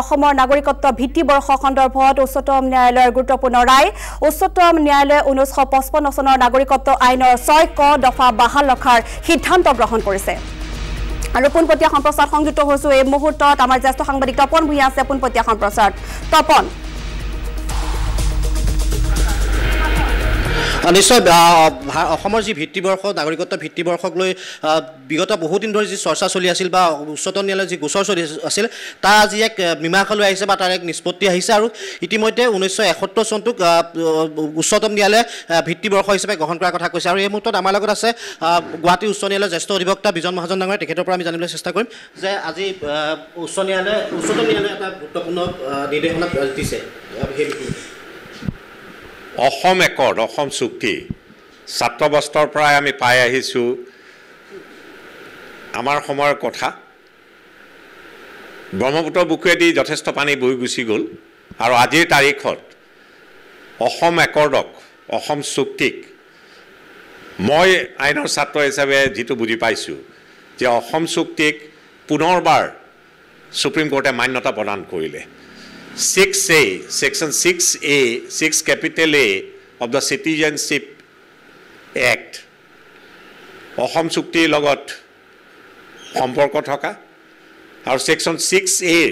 অসমৰ নাগৰিকত্ব ভিত্তিবৰ্ষ সন্দৰ্ভত উচ্চতম ন্যায়ালয়ৰ গুৰুত্বপূৰ্ণ ৰায়। উচ্চতম ন্যায়ালয়ে ঊনৈছশ পঁচপন্ন চনৰ নাগৰিকত্ব আইনৰ ছয় ক দফা বাহাল ৰখাৰ সিদ্ধান্ত গ্ৰহণ কৰিছে। আৰু পোনপটীয়া সম্প্ৰচাৰ সংযুক্ত হৈছো। এই মুহূৰ্তত আমাৰ জ্যেষ্ঠ সাংবাদিক তপন ভূঞা আছে। পোনপটীয়া সম্প্ৰচাৰ তপন নিশ্চয় অসমৰ যি ভিত্তিবৰ্ষ নাগৰিকত্ব ভিত্তিবৰ্ষক লৈ বিগত বহুদিন ধৰি যি চৰ্চা চলি আছিল বা উচ্চতম ন্যায়ালয়ৰ যি গোচৰ চলি আছিল তাৰ আজি এক মীমাংসালৈ আহিছে বা তাৰ এক নিষ্পত্তি আহিছে আৰু ইতিমধ্যে ঊনৈছশ এসত্তৰ চনটোক উচ্চতম ন্যায়ালয়ে ভিত্তিবৰ্ষ হিচাপে গ্ৰহণ কৰাৰ কথা কৈছে। আৰু এই মুহূৰ্তত আমাৰ লগত আছে গুৱাহাটী উচ্চ ন্যায়ালয়ৰ জ্যেষ্ঠ অধিবক্তা বিজন মহাজন ডাঙৰে তেখেতৰ পৰা আমি জানিবলৈ চেষ্টা কৰিম যে আজি উচ্চ ন্যায়ালয়ে উচ্চতম ন্যায়ালয়ে এটা গুৰুত্বপূৰ্ণ নিৰ্দেশনা দিছে। অসম একৰ্ড অসম চুক্তি। ছাত্ৰবস্ত্ৰৰ পৰাই আমি পাই আহিছোঁ। আমাৰ সময়ৰ কথা। ব্ৰহ্মপুত্ৰ বুকুৱেদি যথেষ্ট পানী বৈ গুচি গ'ল আৰু আজিৰ তাৰিখত অসম একৰ্ডক অসম চুক্তিক মই আইনৰ ছাত্ৰ হিচাপে যিটো বুজি পাইছোঁ যে অসম চুক্তিক পুনৰবাৰ ছুপ্ৰিম কোৰ্টে মান্যতা প্ৰদান কৰিলে। 6A, Section 6A, 6 capital A of the Citizenship Act, Assam চুক্তিৰ লগত সম্পৰ্ক থকা আৰু ছেকশ্যন ছিক্স এৰ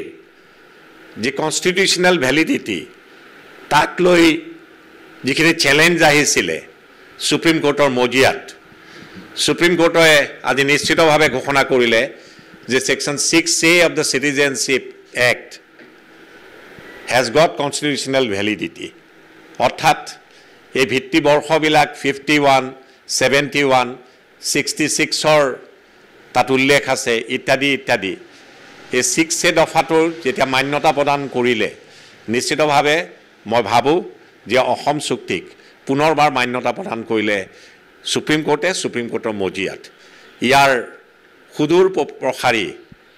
যি কনষ্টিটিউশ্যনেল ভেলিডিটি তাক লৈ যিখিনি চেলেঞ্জ আহিছিলে ছুপ্ৰিম কোৰ্টৰ মজিয়াত ছুপ্ৰিম কোৰ্টে আজি নিশ্চিতভাৱে ঘোষণা কৰিলে যে section six A of the citizenship act has got constitutional validity অৰ্থাৎ এই ভিত্তিবৰ্ষবিলাক fifty one seventy one sixty ছিক্সৰ তাত উল্লেখ আছে ইত্যাদি ইত্যাদি। এই ছিক্স এ দফাটোৰ যেতিয়া মান্যতা প্ৰদান কৰিলে নিশ্চিতভাৱে মই ভাবোঁ যে অসম চুক্তিক পুনৰবাৰ মান্যতা প্ৰদান কৰিলে ছুপ্ৰিম কোৰ্টে ছুপ্ৰিম কোৰ্টৰ মজিয়াত। ইয়াৰ সুদূৰ প্ৰসাৰী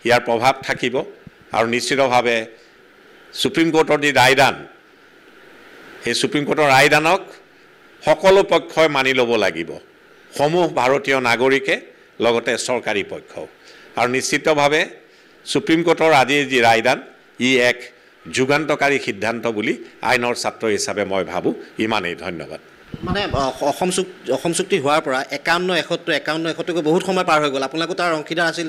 ইয়াৰ প্ৰভাৱ থাকিব আৰু নিশ্চিতভাৱে ছুপ্ৰিম কোৰ্টৰ যি ৰায়দান সেই ছুপ্ৰিম কোৰ্টৰ ৰায়দানক সকলো পক্ষই মানি ল'ব লাগিব। সমূহ ভাৰতীয় নাগৰিকে লগতে চৰকাৰী পক্ষও। আৰু নিশ্চিতভাৱে ছুপ্ৰিম কোৰ্টৰ আজিৰ যি ৰায়দান ই এক যুগান্তকাৰী সিদ্ধান্ত বুলি আইনৰ ছাত্ৰ হিচাপে মই ভাবোঁ। ইমানেই ধন্যবাদ। মানে অসম চুক্তি অসম চুক্তি হোৱাৰ পৰা একাৱন্ন এসত্তৰ একাৱন্ন এসত্তৰকৈ বহুত সময় পাৰ হৈ গ'ল। আপোনালোকো তাৰ অংশীদাৰ আছিল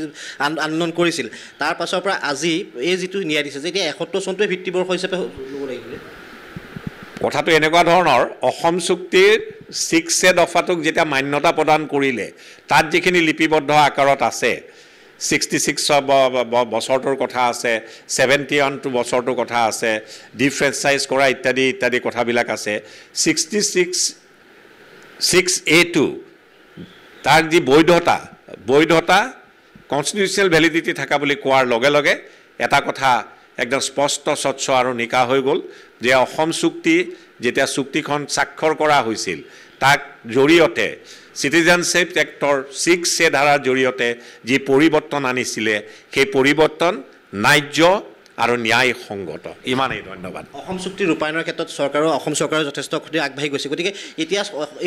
আন্দোলন কৰিছিল। তাৰ পাছৰ পৰা আজি এই যিটো ন্যায় দিছে যে এতিয়া এসত্তৰ চনটোৱে ভিত্তিবৰ্ষ হিচাপে ল'ব লাগিছিলে কথাটো এনেকুৱা ধৰণৰ অসম চুক্তিৰ ছিক্স এ দফাটোক যেতিয়া মান্যতা প্ৰদান কৰিলে তাত যিখিনি লিপিবদ্ধ আকাৰত আছে ছিক্সটি ছিক্স বছৰটোৰ কথা আছে ছেভেণ্টি ওৱান টু বছৰটোৰ কথা আছে ডিফ্ৰেঞ্চাইজ কৰা ইত্যাদি ইত্যাদি কথাবিলাক আছে। Sixty six six A two তাৰ যি বৈধতা বৈধতা কনষ্টিটিউচনেল ভেলিডিটি থকা বুলি কোৱাৰ লগে লগে এটা কথা একদম স্পষ্ট স্বচ্ছ আৰু নিকা হৈ গ'ল যে অসম চুক্তি যেতিয়া চুক্তিখন স্বাক্ষৰ কৰা হৈছিল তাক জৰিয়তে চিটিজেনশ্বিপ এক্টৰ ছিক্স এ ধাৰাৰ জৰিয়তে যি পৰিৱৰ্তন আনিছিলে সেই পৰিৱৰ্তন ন্যায্য আৰু ন্যায়সংগত ইমানেই ধন্যবাদ। অসম চুক্তি ৰূপায়ণৰ ক্ষেত্ৰত চৰকাৰৰ অসম চৰকাৰৰ যথেষ্ট আগবাঢ়ি গৈছে। গতিকে এতিয়া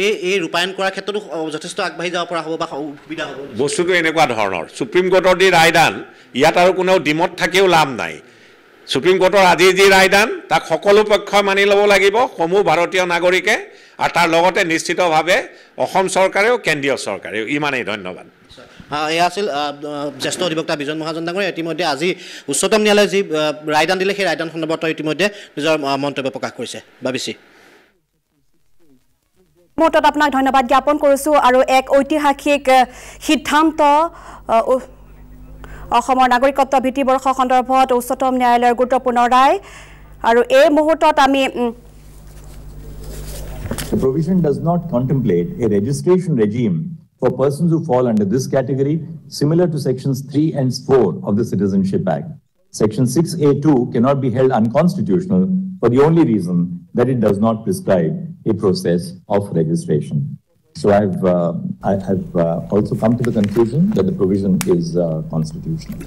এই এই ৰূপায়ণ কৰাৰ ক্ষেত্ৰতো যথেষ্ট আগবাঢ়ি যাব পৰা হ'ব বা সুবিধা হ'ব। বস্তুটো এনেকুৱা ধৰণৰ ছুপ্ৰিম কোৰ্টৰ যি ৰায়দান ইয়াত আৰু কোনেও ডিমত থাকিও লাভ নাই। ছুপ্ৰিম কোৰ্টৰ আজিৰ যি ৰায়দান তাক সকলো পক্ষই মানি ল'ব লাগিব। সমূহ ভাৰতীয় নাগৰিকে আৰু তাৰ লগতে নিশ্চিতভাৱে অসম চৰকাৰেও কেন্দ্ৰীয় চৰকাৰেও ইমানেই ধন্যবাদ। এয়া আছিল জ্যেষ্ঠ অধিবক্তা বিজন মহাজন ডাঙৰে ইতিমধ্যে আজি উচ্চতম ন্যায়ালয়ে যি ৰায়দান দিলে সেই ৰায়দান সন্দৰ্ভত ইতিমধ্যে নিজৰ মন্তব্য প্ৰকাশ কৰিছে। বাবিচি মুহূৰ্তত আপোনাক ধন্যবাদ জ্ঞাপন কৰিছোঁ আৰু এক ঐতিহাসিক সিদ্ধান্ত অসমৰ নাগৰিকত্ব ভিত্তিবৰ্ষ সন্দৰ্ভত উচ্চতম ন্যায়ালয়ৰ গুৰুত্বপূৰ্ণ ৰায়। আৰু এই মুহূৰ্তত আমি The provision does not contemplate a registration regime for persons who fall under this category, similar to Sections 3 and 4 of the Citizenship Act. Section 6A2 cannot be held unconstitutional for the only reason that it does not prescribe a process of registration. So I've, uh, I have uh, also come to the conclusion that the provision is uh, constitutional.